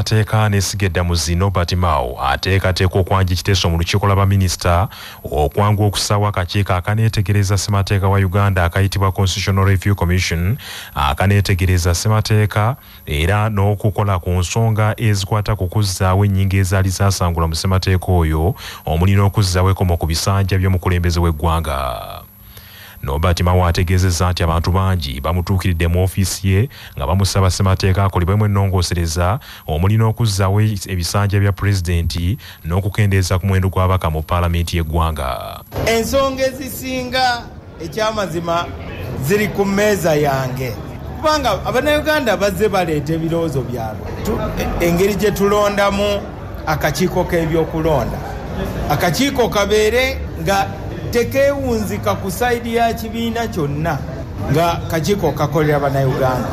ssemateeka nesiga eddamuzi nobert mao ateekateeka okwanja ekiteeso mu lukiiko lwabaminisita okwangu okusaawo akakiiko akaneetegereza ssemateeka wa uganda akayitibwa constitutional review commission akaneetegereza ssemateeka era n'okukola ku nsonga ezikwata ku kuzzaawo ennyingo ezaali zaasangula mu ssemateeka oyo omuli n'okuzzaawo ekomo ku bisanja by'omukulembeze w'eggwanga nobert mawa ategeezezza nti abantu bangi bamutuukiridde mu ofiisi ye nga bamusaba ssemateeka akolebwemu ennongoosereza omuli n'okuzzaawo ebisanja bya pulezidenti n'okukendeeza ku muwendo gw'abaka mu paalamenti y'eggwanga. Ensonga ezisinga ekyamazima ziri ku mmeeza yange. Kubanga abannayuganda bazze baleeta ebirowoozo byabwe. Engeri gye tulondamu akakiiko k'ebyokulonda. Akakiiko kabeere nga tekewunzika ku sayidi ya kibiina kyonna nga kakiiko kakolera bannayuganda.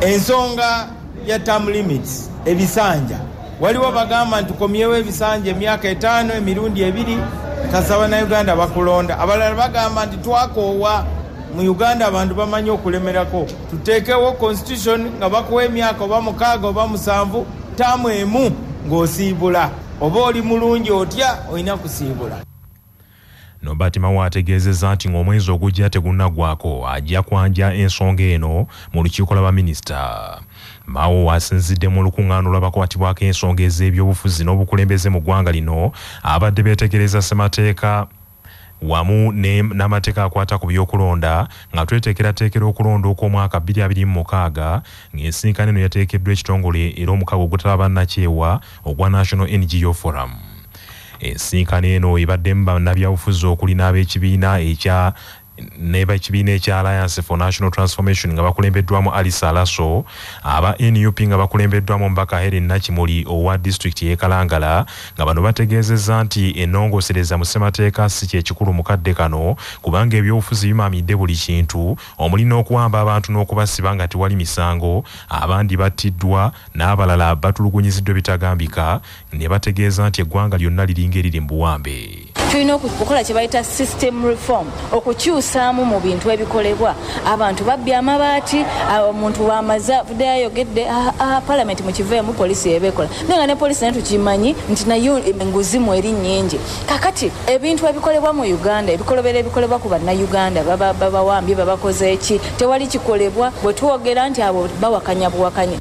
Ensonga ya tam limits ebisanja. Waliwo bagamba nti tukomyewo ebisanja emyaka etaano emirundi ebiri kasa bannayuganda bakulonda. Abalala bagamba nti twakoowa mu uganda abantu bamanyi okulemerako. Tuteekewo constitution nga bakuwa emyaka oba mukaaga oba musanvu taamu emu ng'osiibula. Oba oli mulungi otya olina kusiibula nobert mawa ategeezezza nti ng'omwezi ogujja tegunnagwako ajja kwanja ensonga eno mu lukiiko lwabaminisita mawo asinzidde mu lukuŋŋaano lw'abakwatibwako ensonga ez'ebyobufuzi n'obukulembeze mu ggwanga lino abadde beetegereza ssemateeka wamu n'amateeka akwata ku byokulonda nga tweteekerateekera okulonda okw'omwaka 2026 ng'ensinkano eno yateekeddwa ekitongole era omukago ogutaba bannakyewa ogwa national ngo forum ensinkano eno ebaddemu bannabyabufuzi okuli n'ab'ekibiina ekya neba ekibiina ekya alliance for national transformation nga bakulembeddwamu alisa alaso aba nup nga bakulembeddwamu omubaka helen nakimuli owa disitulikiti y'ekalangala nga bano bategeezezza nti ennongoosereza mu ssemateeka si kyekikulu mu kadde kano kubanga ebyobufuzi bimaamidde buli kintu omuli n'okuwamba abantu n'okubasiba nga tewali misango abandi battiddwa n'abalala batulugunyiziddwa ebitagambika ne bategeeza nti eggwanga lyonna liringa eriri mu buwambe tulina okukola kye bayita system reform okukyusaamu mu bintu ebikolebwa. Abantu babbye amabaati omuntu wamaze avuddeyo ayogedde palamenti mukiveemu polisi yebekola naye nga ne polisi naye tukimanyi nti nayo enguzimu eri nnyingi. Kakati ebintu ebikolebwa mu uganda ebikolobera ebikolebwa ku bannayuganda babawambye babakoze eki tewali kikolebwa bwe twogera nti abo bawakanya buwakanya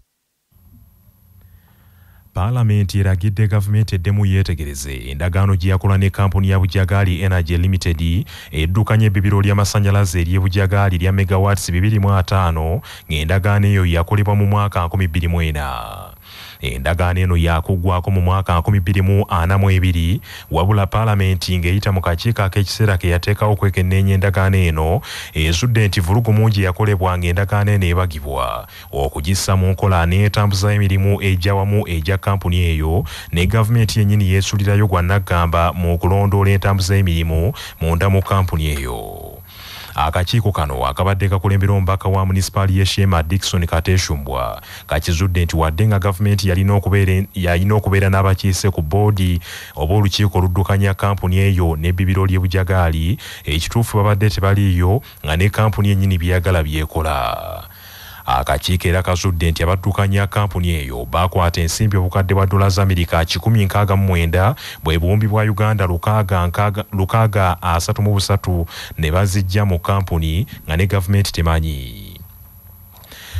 paalamenti eragidde gavumenti eddemu yeetegereze. Endagaano gye yakola ne kampuni ya bujagaali energy limited eddukanya ebbibiro ly'amasanyalaze ery'ebujagaali lya megawatts 25 ng'endagaano eyo yakolebwa mu mwaka 2024 endagaano eno yakuggwako mu mwaka 2042 wabula paalamenti ng'eyita mu kakiiko ak'ekiseera ke yateekawo okwekenneenya endagaano eno ezudde nti vulugu mungi yakolebwa ng'endagaano eno ebagibwa. Okugissa mu nkola n'etambuza emirimu egyawamu egya kampuni eyo ne gavumenti yennyini yeesulirayo gwa naggamba mu kulondoola entambuza emirimu munda mu kampuni eyo akakiiko kano akabadde kakulembera omubaka wa munisipaali y'eshema dikson kateshumbwa kakizudde nti wadde nga gavumenti yalina okubeera n'abakiise ku boodi oba olukiiko oluddukanya kampuni eyo n'ebbibiro ly'ebujagaali ekituufu babadde tebaliiyo nga ne kampuni yennyini byeyagala byekola akakiiko era kazudde nti abaddukanya kampuni eyo bakwata ensimbi obukadde bwa dola za amerika 169 bwe buwumbi bwa uganda 633 ne bazijja mu kampuni nga ne gavumenti temanyi.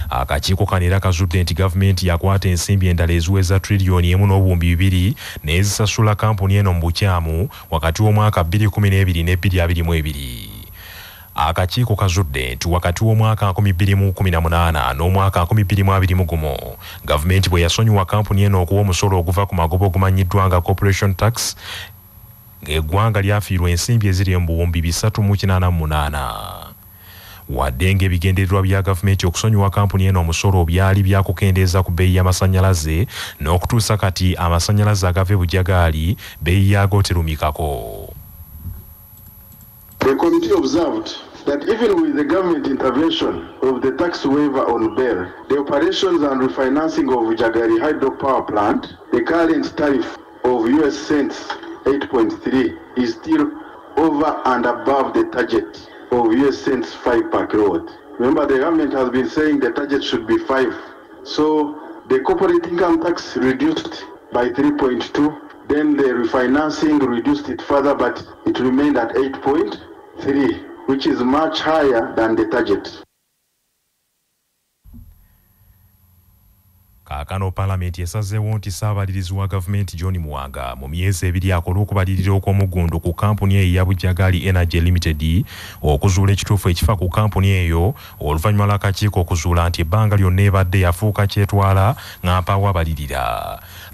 Akakiiko kano era kazudde nti gavumenti yakwata ensimbi endala eziweza triliyoni emu n'obuwumbi bibiri n'ezisasula kampuni eno mu bukyamu wakati w'omwaka 2012 ne 2022 akakiiko kazudde nti wakati w'omwaka 2018 n'omwaka 2021 gavumenti bwe yasonyiwa kampuni eno okuwa omusolo oguva ku magoba ogumanyiddwa nga corporation tax ng'eggwanga lyafiirwa ensimbi eziri mu buwumbi 388 wadde ng'ebigendererwa bya gavumenti okusonyiwa kampuni eno omusolo byali byakukendeeza ku bbeeyi y'amasanyalaze n'okutuusa kati amasanyalaze agava ebujagaali bbeeyi yaago terumikako The committee observed that even with the government intervention of the tax waiver on bail, the operations and refinancing of Jagari hydropower plant, the current tariff of US cents 8.3 is still over and above the target of US cents 5 per kilowatt. Remember, the government has been saying the target should be 5. So the corporate income tax reduced by 3.2, then the refinancing reduced it further, but it remained at 8.3, which is much higher than the target. kaakano paalamenti esazeewo nti saabalirizi wa gavumenti john muwanga mu myezi ebiri akola okubalirira okw'omugundu ku kampuni eyo ya bujagali energy limited okuzuula ekituufu ekifa ku kampuni eyo oluvannyuma lw'akakiiko okuzuula nti ebbanga lyonna ebadde yafuuka kyetwala ng'ampaawo abalirira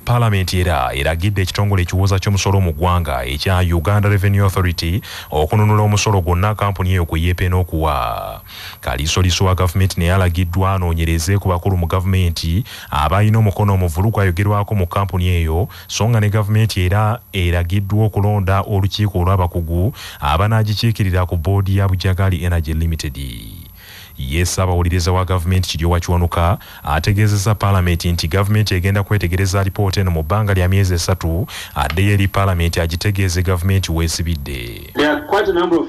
paalamenti era eragidde ekitongole ekiwuza ky'omusolo mu ggwanga ekya uganda revenue authority okununula omusolo gwonna kampuni eyo gwe yeepeena okuwa kaliisoliiso wa gavumenti naye alagiddwa anoonyereze ku bakulu mu gavumenti abalina omukono omuvulu gwayogerwako mu kampuni eyo so nga ne gavumenti era eragiddwa okulonda olukiiko olw'abakugu abanaagikiikirira ku boodi ya bujagali energy limited ye ssaabawuliriza wa gavumenti kiryowa kiwanuka ategeezezza paalamenti nti gavumenti egenda kwetegereza alipoota eno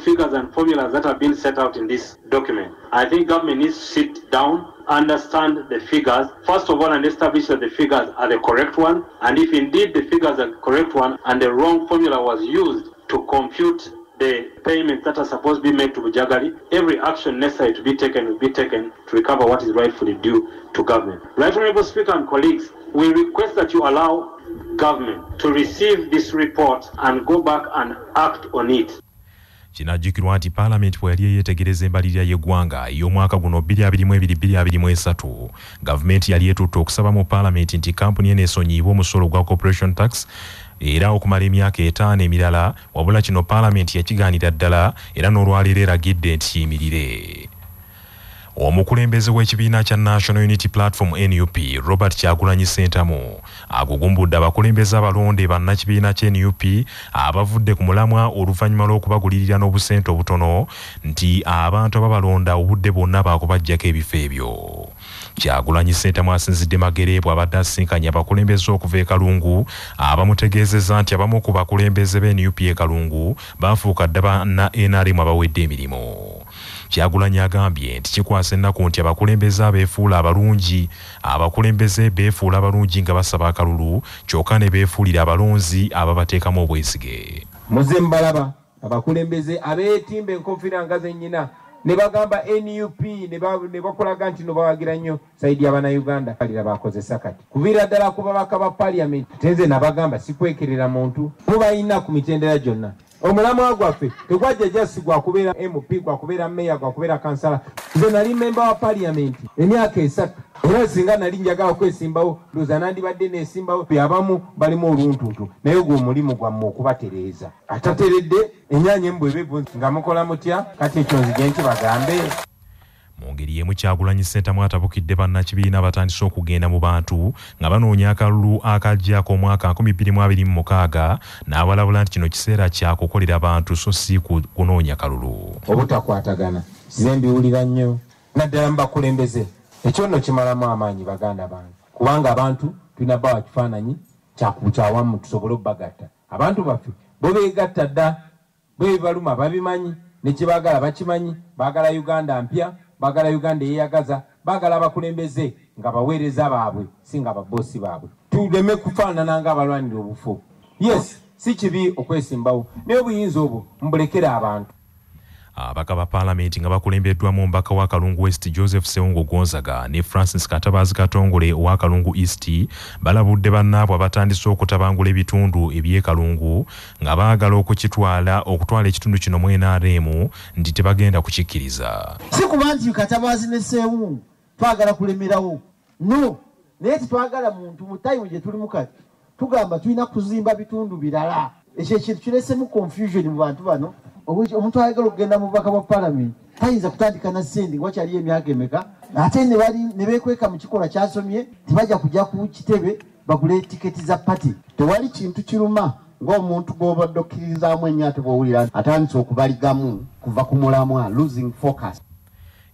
figures and formulas that have been set out in this document. I think government needs to sit down, understand the figures, first of all, and establish that the figures are the correct one. And if indeed the figures are the correct one and the wrong formula was used to compute the payments that are supposed to be made to Bujagali, every action necessary to be taken will be taken to recover what is rightfully due to government. Right Honorable Speaker and colleagues, we request that you allow government to receive this report and go back and act on it. kinajjukirwa nti paalamenti bwe yali eyeetegereza embalirira y'eggwanga ey'omwaka guno 2022-2023 gavumenti yali etutte okusaba mu paalamenti nti kampuni eno esonyiibwe omusolo gwa corporation tax era okumala emyaka etaano emirala wabula kino paalamenti yakigaanira ddala era n'olwaleero eragidde nti kiyimirire omukulembeze w'ekibiina kya national unity platform nup robert kyagulanyi sentamu agugumbudde abakulembeze abalonde bannakibiina kya nup abavudde ku mulamwa oluvannyuma lw'okubagulirira n'obusente obutono nti abantu ababalonda obudde bwonna baakubajjako ebifo ebyo kyagulanyi sentamu asinzidde magereebwe abadde asinkanye abakulembeze okuva e kalungu abamutegeezezza nti abamu ku bakulembeze b'enup e kalungu bafuuka dda banna nrm abawedde emirimu. Kyagulanyi agambye nti kikwasa ennaku nti abakulembeze abeefuula abalungi abakulembeze beefuula abalungi nga basaba akalulu kyokka ne beefuulira abalonzi ababateekamu obwesige. Muze mbalaba abakulembeze abeetimba enkofiira nga zennyina ne bagamba nup ne ba- ne bakolaga nti no bawagira nnyo saidi y'abannayuganda alira bakozesa kati kuviira ddala ku babaka ba paliamenti tenze nabagamba sikwekerera muntu. Mubalina ku mitendera gyonna omulamwa gwaffe tegwajja jasi gwakubeera mp gwakubeera meya gwakubeera kansala. Nze nali memba wa paliamenti emyaka esatu. Era singa nali njagala kwesimbawo ndowooza nandibadde nesimbawo abamu balimu oluntuntu naye gwe omulimu gwammwe okubatereeza. Atateredde ennyanya embwebevu nga mukola mutya? Kati ekyo nzige nti bagambe mu ngeri y'emu kyagulanyi sentamu atabukidde bannakibiina batandise okugenda mu bantu nga banoonya akalulu akajja ak'omwaka 2026 n'abalabula nti kino kiseera kya kukolera bantu so si ku- kunoonya kalulu. Obutakwatagana size mbiwulira nnyo. Naddala mu bakulembeze ekyo nno kimalamu amaanyi baganda bange kubanga abantu tulina bawa kifaananyi kyakukyawamu tusobole obbagatta abantu baffe bo beegatta dda bo ebibaluma babimanyi nekibaagala bakimanyi baagala uganda mpya baagala uganda eyeyagaza baagala abakulembeze nga baweereza baabwe si nga baboosi baabwe. Tuleme kufaanana ng'abalwanira obufu yes si kibi okwesimbawo. Naye obuyinza obwo mbulekere abantu abaka ba paalamenti nga bakulembeddwamu omubaka wa kalungu west joseph sewungu gonzaga ne francis katabazi katongole owa kalungu east balabudde bannaabwe abatandise okutabangula ebitundu eby'e kalungu nga baagala okukitwala okutwala ekitundu kino mu nrm nti tebagenda kukikkiriza. Si kuba nti katabazi ne seewungu twagala kulemerawo. No naye titwagala muntu mu tayimu gye tulimu kati tugamba tulina kuzimba bitundu birala. Ekyo ekintu kiresemu confusion mu bantu bano omuntu ayagala okugenda mu bubaka bwa palamenti tayinza kutandika na sendi nga wakyaliyo emyaka emeka? Ate ne beekweka mu kikolwa kyasomye tibajja kujja ku kitebe bagule tiketi za pati tewali kintu kiruma ng'omuntu gw'obadde okkiririzaamu ennyo ate bw'owulira atandise okubaligamu kuva ku mulamwa losing focus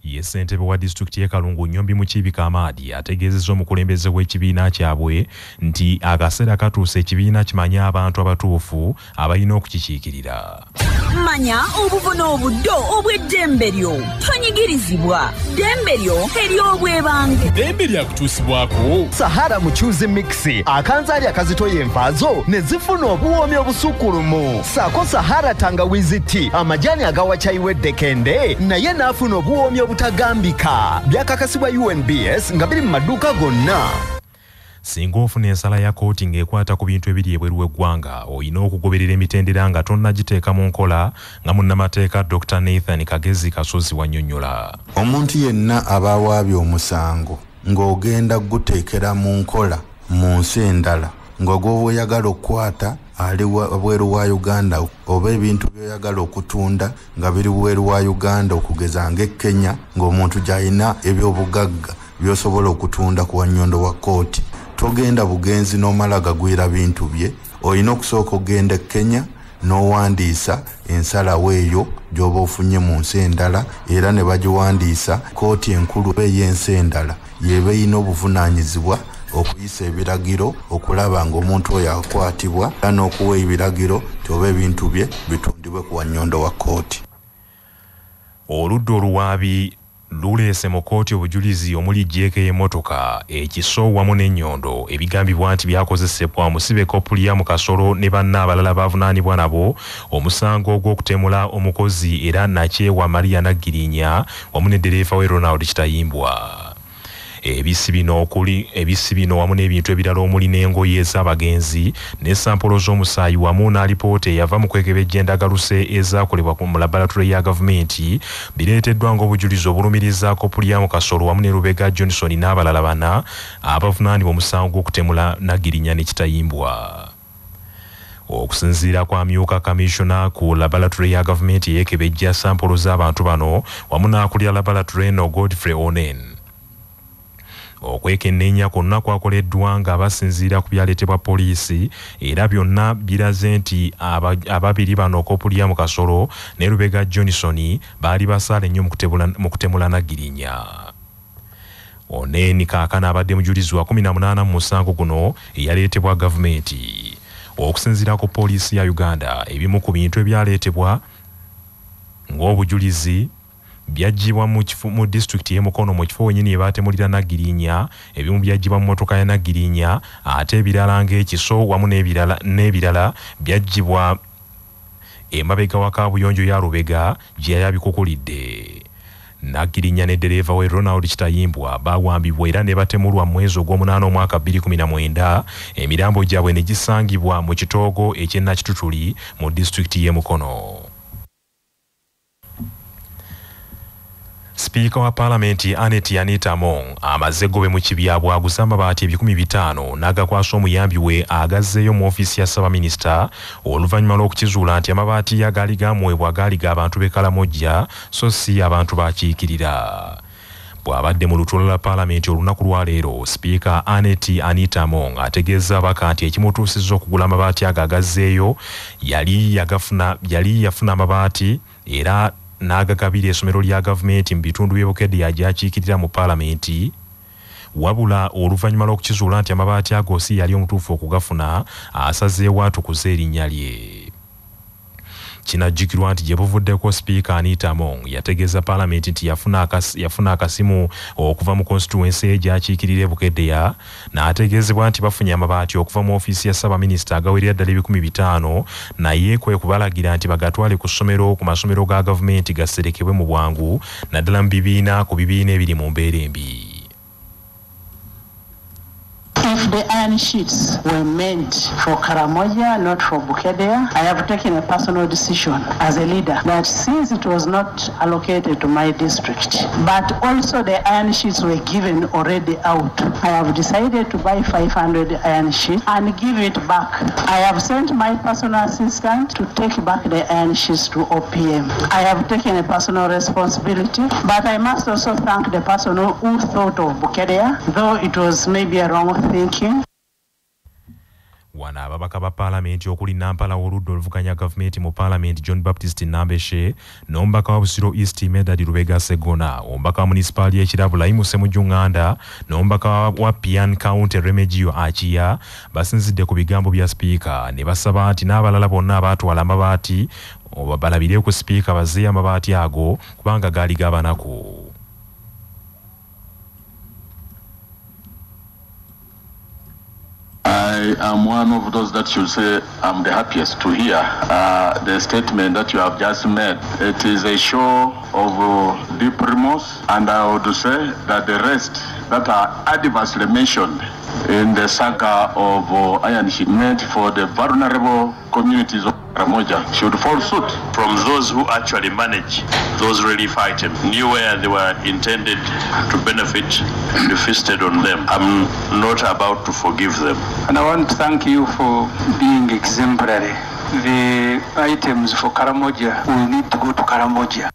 ye ssentebe wa disitulikiti y'e kalungu nyombi mukiibi kamaadi ategeezezza omukulembeze w'ekibiina kyabwe nti akaseera katuuse ekibiina kimanye abantu abatuufu abalina okukikiikirira. Manya obuvuna obuddo obw'eddembe lyo tonyigirizibwa. Ddembe lyo ery'obwebange ddembe lyakutuusibwako sahara mukyuzi mikisi akanzaali akazitoya envaazo ne zifuna obuwoomi obusukkulumu. Saako sahara tangawizi ti amajaani agawa kyayiwa eddekende naye n'afuna obuwoomi obutagambika. Byakakasibwa unbs nga biri mu maduuka gonna. Singa ofuna ensala ya kooti ng'ekwata ku bintu ebiri ebweru w'eggwanga olina okugoberera emitendera nga tonnagiteeka mu nkola nga munnamateeka dr nathan kagezi kasozi wannyonnyola omuntu yenna aba awaabye omusango ng'ogenda guteekera mu nkola mu nsi endala ng'ogwoba oyagala okukwata ali wabweru wa uganda oba ebintu byoyagala okutunda nga biri bweru wa uganda okugeza ng'e kenya ng'omuntu gy'alina ebyobugagga by'osobola okutunda ku wannyondo wa kooti togenda bugenzi n'omala gagwira bintu bye olina okusooka ogenda e kenya n'owandiisa ensalawo eyo gy'oba ofunye mu nsi endala era ne bagiwandiisa kooti enkulu ey'ensi endala yeba eyina obuvunaanyizibwa okuyisa ebiragiro okulaba ng'omuntu oyo akwatibwa era n'okuwa ebiragiro tioba ebintu bye bitundibwe ku wannyondo wa kooti oludda oluwaabi luleese mu kooti obujulizi omuli jeeka y'emmotoka ekiso wamu n'ennyondo ebigambibwa nti byakozesebwa musibe kopuliya mu kasolo ne banna abalala bavunaanibwa nabo omusango ogw'okutemula omukozi era nakyewa mariya naggirinya wamu ne ddereefa we ronald kitayimbwa ebisi bino okuli ebisi bino wamu n'ebintu ebirala omuli n'engoye ez'abagenzi ne sampolo z'omusaayi wamu n'alipoota eyava mu kwekebejja endagaluse ezaakolebwa mu laboratule ya gavumenti bireeteddwa ng'obujulizi obulumiriza kopulya mu kasolo wamu ne lubega johnson n'abalala bana abavunaanibwa omusango gw'okutemula nagirinya ne kitayimbwa. Okusinziira kwa myuka kamishona ku laboratule ya gavumenti eyeekebejja sampolo z'abantu bano wamu n'akulira laboratule eno godfrey onen okwekenneenya kwonna kwakoleddwa nga basinziira ku byaleetebwa poliisi. Era byonna biraze nti ababiri bano kopulya mu kasolo ne lubega johnson baali basaala ennyo mu kutemula nagirinya oneeni kaakana abadde mujulizi wa 18 mu musango guno eyaleetebwa gavumenti. Okusinziira ku poliisi ya uganda ebimu ku bintu ebyaleetebwa ng'obujulizi byagibwa mu disitulikiti y'emukono mu kifo wenyini ebatemulira nagirinya ebimu byagibwa mu motoka ya nagirinya ate ebirala ng'ekiso wamu n'ebirala byagibwa emabega wa kaabuyonjo ya lubega gye yali abikukulidde. Nagirinya ne ddereeva we ronald kitayimbwa bawambibwa era ne batemulwa mu mwezi ogw'omunaana omwaka 2019 emirambo gyabwe ne gisangibwa mu kitoogo eky'ennakitutuli mu disitulikiti y'emukono sipiika wa paalamenti anet anita among amaze gobe mu kibya bwaguza amabaati ebikumi bitaano n'agakwasa omuyambi we agazzeeyo mu ofiisi ya ssabaminisita oluvannyuma lw'okukizuula nti amabaati agaali gamuweebwa gaali g'abantu b'e kalamojja so si abantu bakiikirira bw'abadde mu lutuula lwa paalamenti olunaku lwaleero sipiika anet anita among ategeeza abaka nti ekimutuusizza okugula amabaati ago agazzeeyo yali yafuna amabaati era n'agagabira essomero lya gavumenti mu bitundu by'ebukedde yagyakiikirira mu paalamenti. Wabula oluvannyuma lw'okukizuula nti amabaati ago si yali omutuufu okugafuna asazeewo atukuza erinnya lye kinajjukirwa nti gye buvuddeko sipiika anita among yategeeza paalamenti nti yafuna, akas, yafuna akasimu okuva mu konstituensi ye gyakiikirira ebukeddeya n'ategeezebwa nti bafunye amabaati okuva mu ofiisi ya ssabaminisita agawerera ddala ebikumi bitaano naye kwe kubalagira nti bagatwale ku ssomero ku masomero ga gavumenti gaserekebwe mu bwangu naddala mu bibiina ku bibiina ebiri mu mbeera embi If the iron sheets were meant for Karamoja, not for Bukedea, I have taken a personal decision as a leader that since it was not allocated to my district, but also the iron sheets were given already out, I have decided to buy 500 iron sheets and give it back. I have sent my personal assistant to take back the iron sheets to OPM. I have taken a personal responsibility, but I must also thank the person who thought of Bukedea, though it was maybe a wrong. Wano ababaka ba paalamenti okuli nampala w'oludda oluvuganya gavumenti mu paalamenti john baptist nambeshe n'omubaka wa busiro east medad lubega segona omubaka wa munisipaali y'ekirabu layimu semujjuŋŋanda n'omubaka wa pian county remegio akiya basinzidde ku bigambo bya sipiika. Ne basaba nti n'abalala bonna abaatwala amabaati balabire ku sipiika bazeeyo amabaati ago kubanga gaali g'abanaku I am one of those that should say I'm the happiest to hear uh, the statement that you have just made. It is a show of uh, deep remorse, and I would say that the rest that are adversely mentioned in the saga of uh, Iron Sheet meant for the vulnerable communities of Ramoja should fall suit from those who actually manage those relief items, knew where they were intended to benefit and feasted on them. I'm not about to forgive them. And I want to thank you for being exemplary. The items for Karamoja will need to go to Karamoja.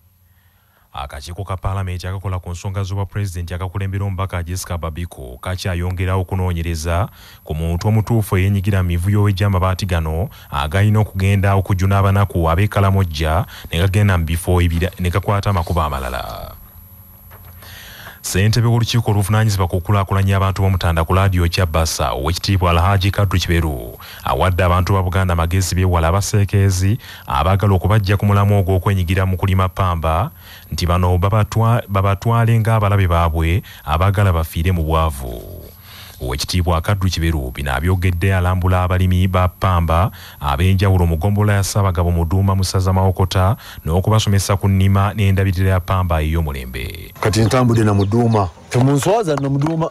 Akakiiko ka paalamenti akakola ku nsonga z'obwapulezidenti akakulembera omubaka jessica babiko kakyayongerawo okunoonyereza ku muntu omutuufu eyeenyigira mu mivuyo w'egy'amabaati gano agalina okugenda okujjuna abanaku ab'ekalamojja ne gagenda mu bifo ne gakwata amakubo amalala ssentebe w'olukiiko oluvunaanyizibwa ku kulaakulanya abantu b'omutanda ku laadiyo kya basa owekitiibwa alhaji kadru kiberu. Awadde abantu ba buganda amagezi beewala abaseekeezi abaagala okubajja ku mulamu ogw'okwenyigira mu kulima pamba nti bano babatwale ng'abalabe baabwe abaagala bafiire mu bwavu owekitiibwa akaddu kiberu bino abyogedde alambula abalimi ba pamba ab'enjawulo mu ggombolola ya ssaabagabo muduuma mu ssaza mawokota n'okubasomesa ku nnima n'endabirira ya pamba ey'omulembe. Kati ntambudde na muduuma temunswaza na muduuma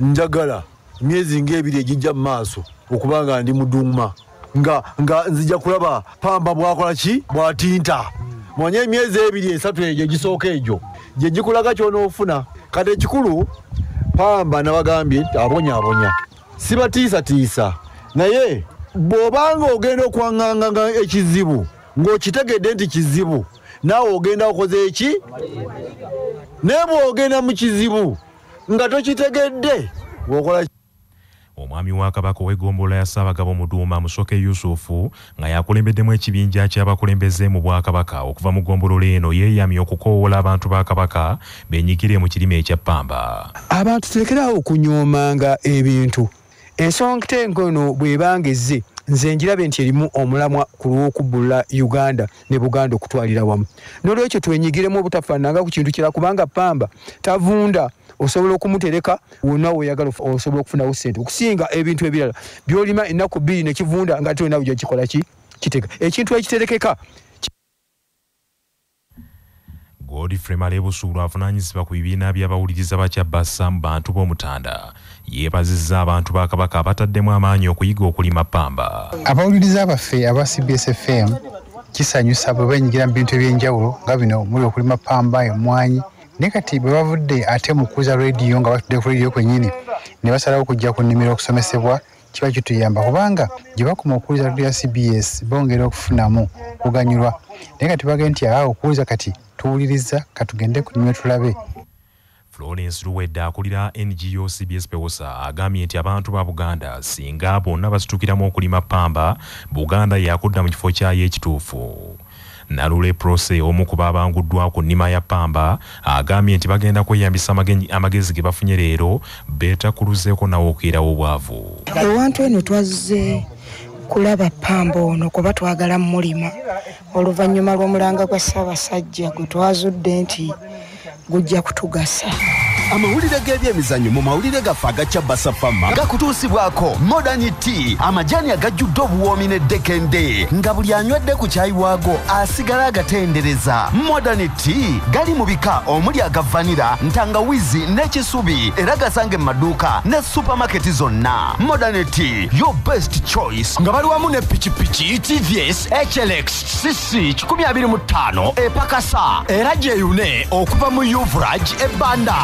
njagala myezi ng'ebiri egijja mu maaso okuba nga ndi muduuma nga, nga nzija kulaba pamba bwakola ki? Bwatinta. Mwanye emyezi ebiri esatu egyo egisooka egyo. Gye gikulaga kyonoofuna. Kati ekikulu pamba nabagambye abonyabonya sibatiisatiisa. Naye bw'obanga ogenda okwaŋŋaŋŋanga ekizibu ng'okitegedde nti kizibu naawe ogenda okoze eki? Naye bw'ogenda mu kizibu nga tokitegedde bw'okola omwami wa kabaka ow'eggombolola ya ssaabagabo muduuma musoke yusufu nga yakulembeddemu ekibinja ky'abakulembeze mu bwakabaka okuva mu ggombolola eno yeeyamye okukoowoola abantu ba kabaka beenyigire mu kirime ekya ppamba. Abantu tulekeraawo okunyoomanga ebintu. Ensonga tenkono bw'ebanga ezze nze njirabe nti erimu omulamwa ku lw'okubbulula uganda ne buganda okutwalira wamu. N'olwekyo twenyigiremu obutafaananga ku kintu kira kubanga pamba tavunda osobola okumutereka wonna weoyagala osobola okufunawo sente okusinga ebintu ebirala byolima ennaku bbiri nekivunda nga tolina bujja kikola ki? Kiteka ekintu ekiterekeka godfrey malebusuulu avunaanyizibwa ku bibiina by'abawuliriza bakyabassa mu bantu b'omutanda. Yeebazizza abantu ba kabaka abataddemu amaanyi okuyiga okulima pamba abawuliriza baffe aba cbs fm kisanyusa bwe benyigira mu bintu ebyenjawulo nga bino muli okulima pamba emwanyi naye kati bwe bavudde ate mu kuuza rediyo nga batudde ku rediyo kwennyini ne basalawo okujja ku nnimiro okusomesebwa kiba kituyamba. Kubanga gye bakoma okuwuliza rediyo ya cbs bongera okufunamu okuganyulwa naye kati bagende nti aa okuwuliza kati tuwuliriza katugende ku nnimiro tulabe. Florence luwedde akulira ngo cbs pewosa agambye nti abantu ba buganda singa bonna basitukiramu okulima pamba buganda yakudda mu kifo kyayo ekituufu nalule prose omu ku baabanguddwa ku nnima ya pamba agambye nti bagenda kweyambisa amagezi ge bafunye leero beetakuluzeeko nawe okuirawo obwavu ewantu eno twazze kulaba pamba ono kuba twagala mulima oluvannyuma lw'omulanga gwa ssaabasajja gwe twazudde nti gujja kutugasa amawulire g'ebyemizannyo mu mawulire gaffe agacya basafama gakutuusibwako modern t amajaani agajjudde obuwoomi n'eddekende nga buli anywedde ku kyayi waago asigala agatendereza. Modern t gali mu bika omuli aga vanira ntangawizi n'ekisubi era gasange mu maduuka ne supamaketi zonna. Modern t your best choice. Nga bali wamu ne pikipiki tvs hlx cc 25 epakasa era gyeyune okuva mu uvrage ebbanda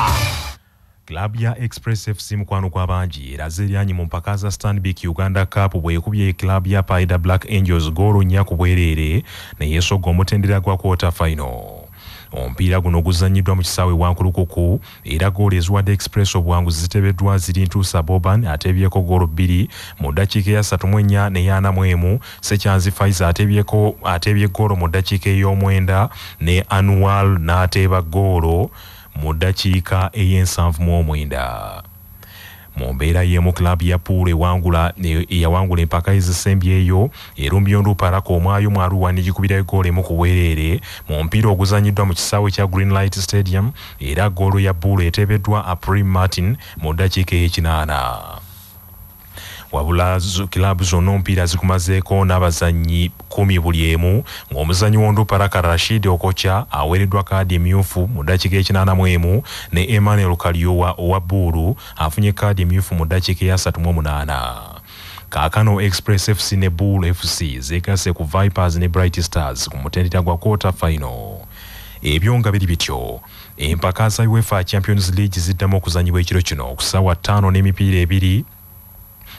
kilaabu ya express fc mukwano gw'abangi eraze eryanyi mu mpaka za stanbic uganda cup bwekubye kilaabu ya paida black angels goolo nnya ku bwereere ne yeesogga omutendera gwa kwota final. Omupiira guno guzanyiddwa mu kisaawe wankulukuku era goolo eziwadde express obuwanguzi zitebeddwa ziri ntuusa boban ateebyeko goolo bbiri mu ddakiika eya 34 neyana mu emu sekyanzi faiza ateebyeko ateebye goolo mu ddakiika ey'omwenda ne anual n'ateeba goolo mu ddakiika ey'ensanvu mu omwenda. Mu mbeera y'emu kilaabu ya pool ewangula eyawangula empaka ezisembyeyo erumbyo nduparaka omwayo mwaluwa negikubirayo goolo emu ku bwereere mu mupiira oguzanyiddwa mu kisaawe kya greenlight stadium era goolo ya bull eteebeddwa april martin mu ddakiika ey'ekinaana wabula kilaabu zonna omupiira zigumazeeko n'abazanyi kumi buli emu ng'omuzanyi wonduparaka rashid okocha aweereddwa kaadi emyufu mu ddakiika ekinaana mu emu ne emmanuel kalyowa owa buulu afunye kaadi emyufu mu ddakiika eya 38 kaakano express fc ne bull fc zeegase ku vipers ne bright stars ku mutendera gwa quarter final. Ebyo nga biri bityo. Empaka za uefa champions league ziddamu okuzanyibwa ekiro kino ku ssaawa ttaano n'emipiira ebiri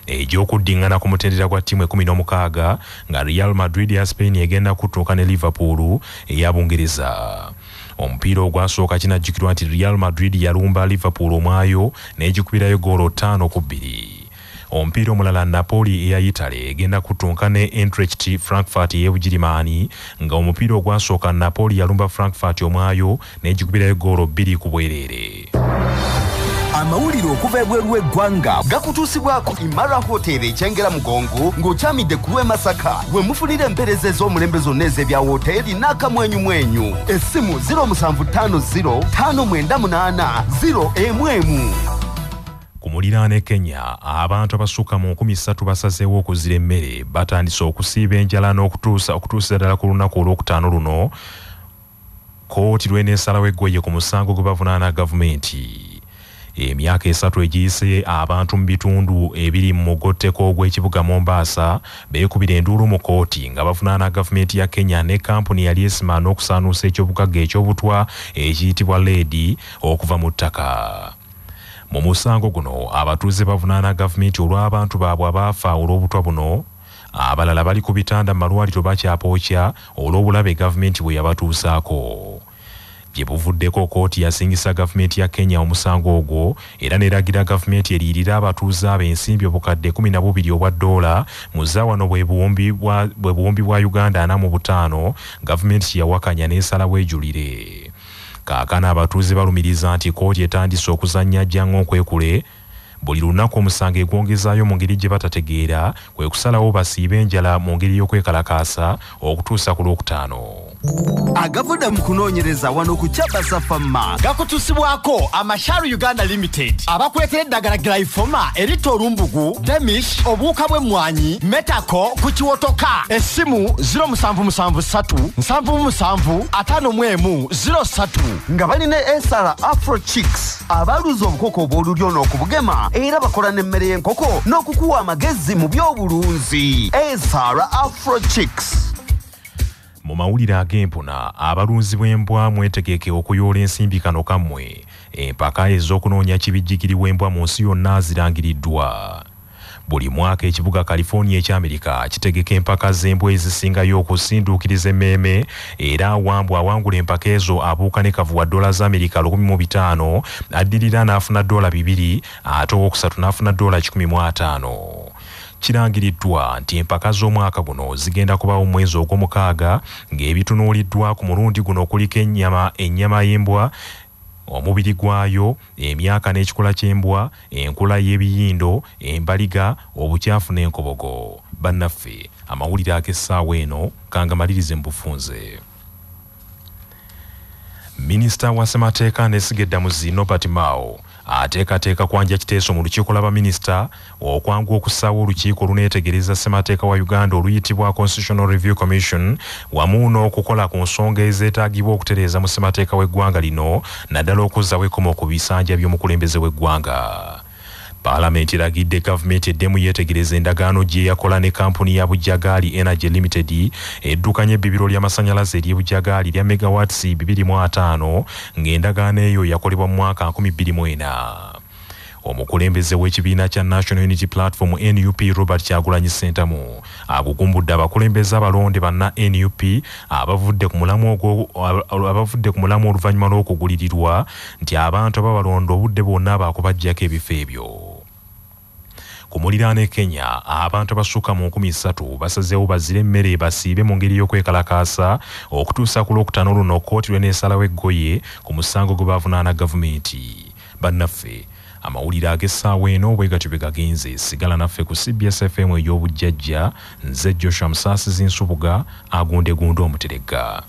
egy'okuddiŋŋana ku mutendera gwa ttiimu ekumi n'omukaaga nga real madrid ya spain egenda kutuuka ne liverpool eya bungereza omupiira ogwasooka kinajjukirwa nti real madrid yalumba liverpool omwayo n'egikubirayo goolo ttaano ku bbiri. Omupiira omulala napoli eya italy egenda kutunka ne entrecht frankfurt ey'ebugirimaani nga omupiira ogwasooka napoli yalumba frankfurt omwayo n'egikubirayo goolo bbiri ku bwereere amawulire okuva ebweru w'eggwanga gakutuusibwako imara hoteri ekyengera mugongo ng'okyamidde ku lw'e masaka we mufunira empeereza ez'omulembe zonna ez'ebya woteeri n'akamwenyumwenyu essimu 0750 598 0 emu emu. Ku muliraano kenya abantu abasukka mu 3 basazeewo okuzira emmere. Batandise okusiiba enjala n'okutuusa okutuusa ddala ku lunaku olwokutaano luno. Kooti lweneesalawo eggweye ku musango gwe bavunaana gavumenti emyaka esatu egiyise abantu mu bitundu ebiri mu mugotteko gw'ekibuga mombaasa beekubira enduulu mu kooti nga bavunaana gavumenti ya kenya ne kampuni yali esima n'okusaanuusa ekyobugagga ekyobutwa ekiyitibwa leedi okuva mu ttaka. Mu musango guno abatuuze bavunaana gavumenti olw'abantu baabwe abaafa olw'obutwa buno. Abalala bali ku bitanda mu malwaliro bakyapookya olw'obulabe gavumenti bwe yabatuusaako gye buvuddeko kooti yasingisa gavumenti ya kenya omusango ogwo era n'eragira gavumenti eriirira abatuuze abo ensimbi obukadde 12 obwa ddoola mu zaawano bwe buwumbi bwa uganda ana mu butaano gavumenti kyeyawakanya n'esalawo ejulire kaakano abatuuze balumiriza nti kooti etandise okuzannya jjanga okwekule buli lunaku omusango egwongezaayo mu ngeri gye batategeera kwe kusalawo basiibe enjala mu ngeri y'okwekalakaasa okutuusa ku lwokutaano agavudde mu kunoonyereza wano ku kyabasa fama gakutuusibwako amasharu uganda limited abakuleetera eddagala glyfoma erita olumbugu demish obuwuka bw'emmwanyi metako ku kiwotoka essimu 0777 nga balina esara afro chicks abaluza obukoko obw'olulyo n'okubugema era bakola n'emmere y'enkoko n'okukuwa amagezi mu by'obulunzi. Esara afro chicks. Mu mawulire ag'empuna abalunzi bw'embwa mwetegeke okuyoola ensimbi kano kammwe. Empaka ez'okunoonya kibijjigiri w'embwa mu nsi yonna zirangiriddwa buli mwaka ekibuga california eky'amerika kitegeka empaka z'embwa ezisingayo okusinduukiriza emmeeme era awambwa awangula empaka ezo abuuka ne kavuwa dola z'amerika 15 addirira n'afuna dola 2 ate owokusatu n'afuna dola 15 kirangiriddwa nti empaka z'omwaka guno zigenda kubawo mu mwezi ogw'omukaaga ng'ebitunuuliddwa ku mulundi guno kuliko ennyama ennyama y'embwa omubiri gwayo emyaka n'ekikola ky'embwa enkula y'ebiyindo embaliga obukyafu n'enkobogo. Bannaffe amawulire ag'essaawa eno kangamalirize mu bufunze minisita wa ssemateeka n'essiga eddamuzi nobert mao ateekateeka kwanja kiteeso mu lukiiko lw'abaminisita okwanguwa okussaawo olukiiko oluneetegereza ssemateeka wa uganda oluyitibwa constitutional review commission wamu n'okukola ku nsonga ezeetaagibwa okutereeza mu ssemateeka w'eggwanga lino naddala okuzzawo ekkomo ku bisanja by'omukulembeze w'eggwanga paalamenti eragidde gavumenti eddemu yeetegereza endagaano gye yakola ne kampuni ya bujjagaali energy limited eddukanya ebbibiro ly'amasanyalaze ery'e bujjagaali lya megawatts 25 ng'endagaano eyo yakolebwa mu mwaka 2024 omukulembeze w'ekibiina kya national unity platform nup robert kyagulanyi sentamu agugumbudde abakulembeze abalonde banna nup abavudde ku mulamu oluvannyuma lw'okugulirirwa nti abantu ababalonda obudde bwonna baakubajjako ebifo ebyo ku muliraano e kenya abantu abasukka mu nkumi ssatu basazeewo bazire emmere basiibe mu ngeri y'okwekalakaasa okutuusa ku lwokutaano luno kkooti lweneesalawo eggoye ku musango gwe bavunaana gavumenti. Bannaffe amawulire ag'essaawa eno bwe gatyo bwe gagenze sigala naffe ku cbs fm ey'obujjajja nze joshua musaasizi nsubuga agundegunda omuteregga